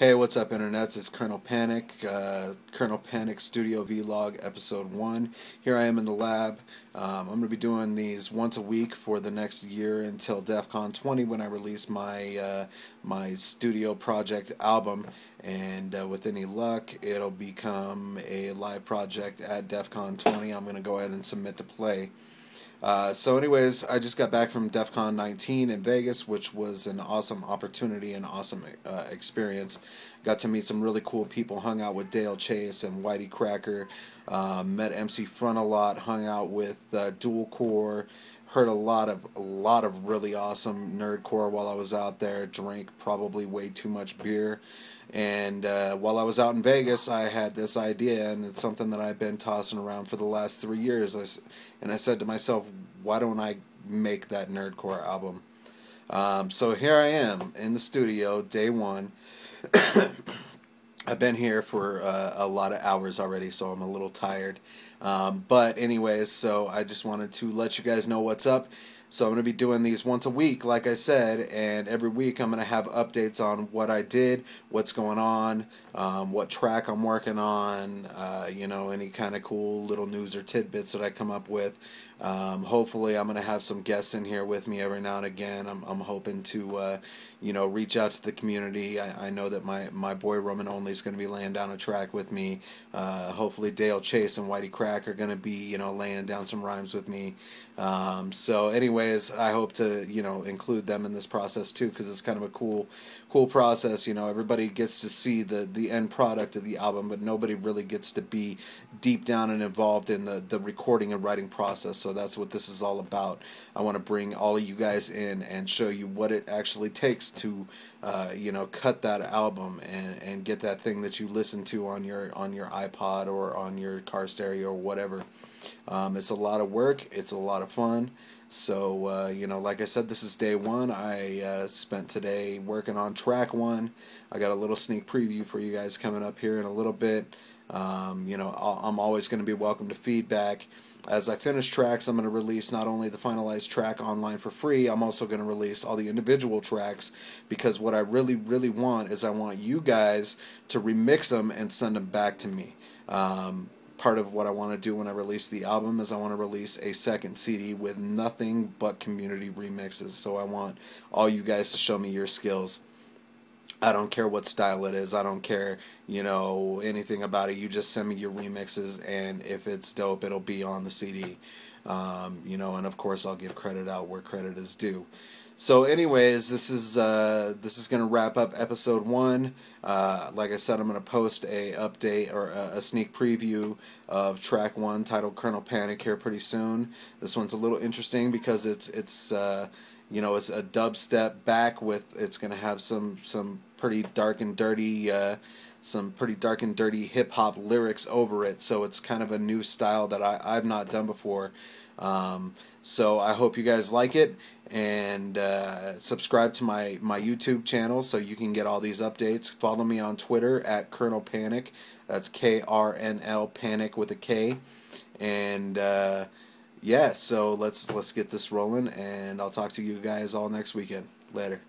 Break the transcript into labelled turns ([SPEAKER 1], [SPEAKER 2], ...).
[SPEAKER 1] Hey, what's up, internets? It's KrnlPanick, uh, KrnlPanick Studio Vlog, Episode 1. Here I am in the lab. Um, I'm going to be doing these once a week for the next year until DEF CON 20 when I release my, uh, my studio project album. And uh, with any luck, it'll become a live project at DEF CON 20. I'm going to go ahead and submit to play. Uh, so, anyways, I just got back from DEF CON 19 in Vegas, which was an awesome opportunity and awesome uh, experience. Got to meet some really cool people, hung out with Dale Chase and YTCracker, uh, met MC Frontalot, hung out with uh, Dual Core, heard a lot of a lot of really awesome nerdcore while I was out there. Drank probably way too much beer, and uh, while I was out in Vegas, I had this idea, and it's something that I've been tossing around for the last three years. I, and I said to myself, why don't I make that nerdcore album? Um, so here I am in the studio, day one. I've been here for uh, a lot of hours already, so I'm a little tired. Um, but anyways, so I just wanted to let you guys know what's up. So I'm going to be doing these once a week, like I said, and every week I'm going to have updates on what I did, what's going on, um, what track I'm working on, uh, you know, any kind of cool little news or tidbits that I come up with. Um, hopefully, I'm going to have some guests in here with me every now and again. I'm, I'm hoping to, uh, you know, reach out to the community. I, I know that my, my boy Roman Only is going to be laying down a track with me. Uh, hopefully, Dale Chase and YTCracker are going to be, you know, laying down some rhymes with me. Um, so, anyways, I hope to, you know, include them in this process too because it's kind of a cool, cool process. You know, everybody gets to see the the end product of the album, but nobody really gets to be deep down and involved in the the recording and writing process. So that's what this is all about. I want to bring all of you guys in and show you what it actually takes to, uh, you know, cut that album and and get that thing that you listen to on your on your iPod or on your car stereo or whatever. Um, it's a lot of work. It's a lot of fun. So, uh, you know, like I said, this is day one. I uh, spent today working on track one. I got a little sneak preview for you guys coming up here in a little bit. Um, you know, I'm always going to be welcome to feedback. As I finish tracks, I'm going to release not only the finalized track online for free, I'm also going to release all the individual tracks because what I really, really want is I want you guys to remix them and send them back to me. Um, part of what I want to do when I release the album is I want to release a second CD with nothing but community remixes. So I want all you guys to show me your skills. I don't care what style it is. I don't care, you know, anything about it. You just send me your remixes, and if it's dope, it'll be on the CD. Um, you know, and of course, I'll give credit out where credit is due. So, anyways, this is uh, this is gonna wrap up episode one. Uh, like I said, I'm gonna post a update or a, a, sneak preview of track one titled "KrnlPanick" here pretty soon. This one's a little interesting because it's it's uh, you know it's a dubstep back with it's gonna have some some pretty dark and dirty. Some pretty dark and dirty hip hop lyrics over it, so it's kind of a new style that I, I've not done before. Um, so I hope you guys like it and uh, subscribe to my, my YouTube channel so you can get all these updates. Follow me on Twitter at KrnlPanick. That's K R N L Panic with a K. And uh, yeah, so let's let's get this rolling, and I'll talk to you guys all next weekend. Later.